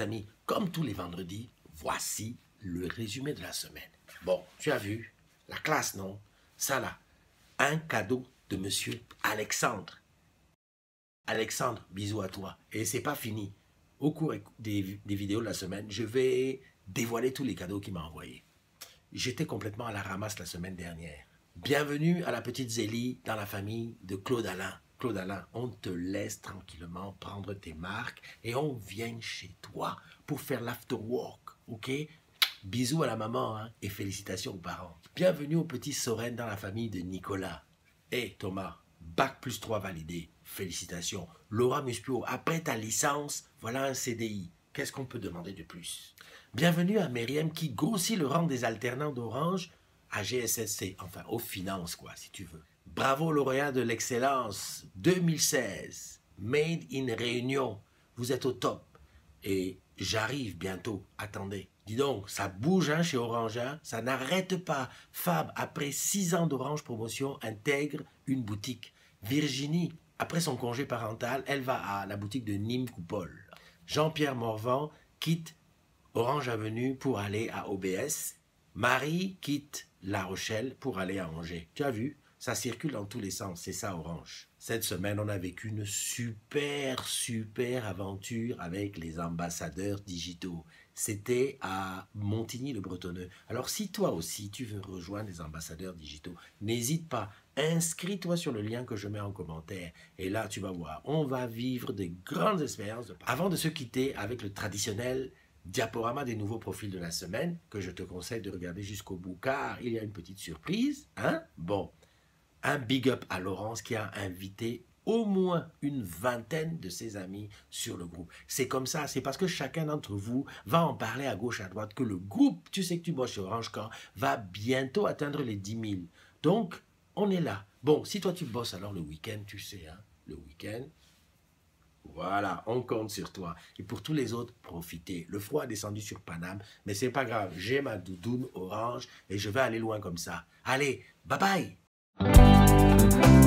amis, comme tous les vendredis, voici le résumé de la semaine. Bon, tu as vu La classe, non? Ça là, un cadeau de monsieur Alexandre. Alexandre, bisous à toi. Et c'est pas fini. Au cours des, vidéos de la semaine, je vais dévoiler tous les cadeaux qu'il m'a envoyés. J'étais complètement à la ramasse la semaine dernière. Bienvenue à la petite Zélie dans la famille de Claude Alain. Claude Alain, on te laisse tranquillement prendre tes marques et on vient chez toi pour faire l'afterwork, ok? Bisous à la maman hein, et félicitations aux parents. Bienvenue au petit Soren dans la famille de Nicolas. Hé Thomas, bac plus 3 validé. Félicitations. Laura Muspio, après ta licence, voilà un CDI. Qu'est-ce qu'on peut demander de plus? Bienvenue à Myriam qui grossit le rang des alternants d'Orange à GSSC, enfin aux finances quoi, si tu veux. Bravo lauréat de l'excellence 2016, Made in Réunion. Vous êtes au top. Et j'arrive bientôt, attendez. Dis donc, ça bouge hein, chez Orange, hein. ça n'arrête pas. Fab, après six ans d'Orange Promotion, intègre une boutique. Virginie, après son congé parental, elle va à la boutique de Nîmes Coupole. Jean-Pierre Morvan quitte Orange Avenue pour aller à OBS. Marie quitte La Rochelle pour aller à Angers. Tu as vu? Ça circule dans tous les sens, c'est ça Orange. Cette semaine, on a vécu une super, super aventure avec les ambassadeurs digitaux. C'était à Montigny-le-Bretonneux. Alors si toi aussi tu veux rejoindre les ambassadeurs digitaux, n'hésite pas, inscris-toi sur le lien que je mets en commentaire. Et là, tu vas voir, on va vivre des grandes expériences. Avant de se quitter avec le traditionnel diaporama des nouveaux profils de la semaine, que je te conseille de regarder jusqu'au bout, car il y a une petite surprise. Hein? Bon, un big up à Laurence qui a invité au moins une vingtaine de ses amis sur le groupe. C'est comme ça, c'est parce que chacun d'entre vous va en parler à gauche, à droite, que le groupe, tu sais que tu bosses chez Orange Camp, va bientôt atteindre les 10 000. Donc, on est là. Bon, si toi tu bosses alors le week-end, tu sais, hein, le week-end, voilà, on compte sur toi. Et pour tous les autres, profitez. Le froid est descendu sur Paname, mais c'est pas grave. J'ai ma doudoune orange et je vais aller loin comme ça. Allez, bye bye Música